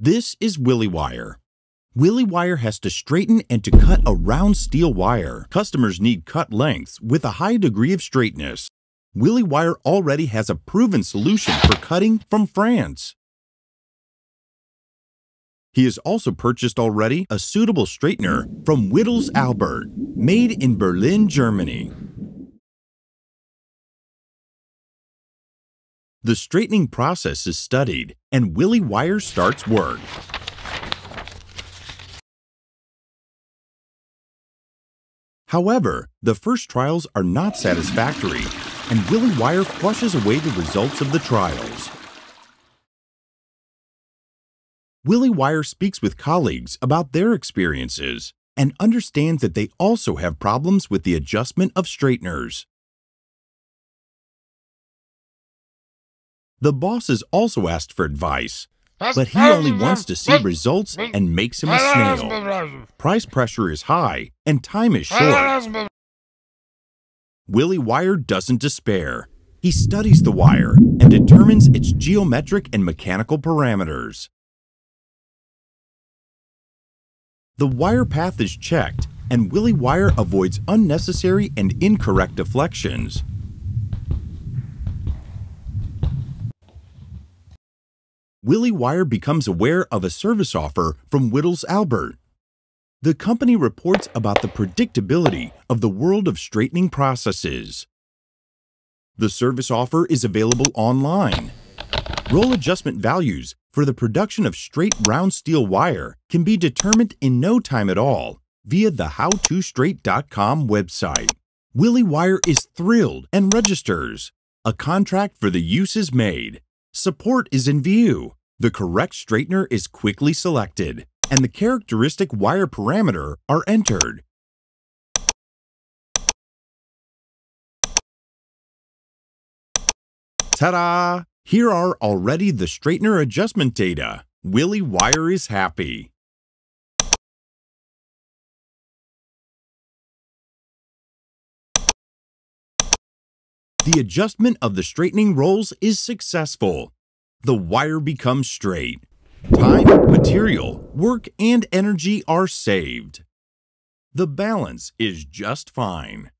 This is Willy Wire. Willy Wire has to straighten and to cut a round steel wire. Customers need cut lengths with a high degree of straightness. Willy Wire already has a proven solution for cutting from France. He has also purchased already a suitable straightener from Witels-Albert, made in Berlin, Germany. The straightening process is studied and Willy Wire starts work. However, the first trials are not satisfactory and Willy Wire flushes away the results of the trials. Willy Wire speaks with colleagues about their experiences and understands that they also have problems with the adjustment of straighteners. The boss is also asked for advice, but he only wants to see results and makes him a snail. Price pressure is high and time is short. Willy Wire doesn't despair. He studies the wire and determines its geometric and mechanical parameters. The wire path is checked and Willy Wire avoids unnecessary and incorrect deflections. Willy Wire becomes aware of a service offer from Witels-Albert. The company reports about the predictability of the world of straightening processes. The service offer is available online. Roll adjustment values for the production of straight round steel wire can be determined in no time at all via the How2Straight.com website. Willy Wire is thrilled and registers. A contract for the use is made. Support is in view. The correct straightener is quickly selected, and the characteristic wire parameter are entered. Ta-da! Here are already the straightener adjustment data. Willy Wire is happy. The adjustment of the straightening rolls is successful. The wire becomes straight. Time, material, work, and energy are saved. The balance is just fine.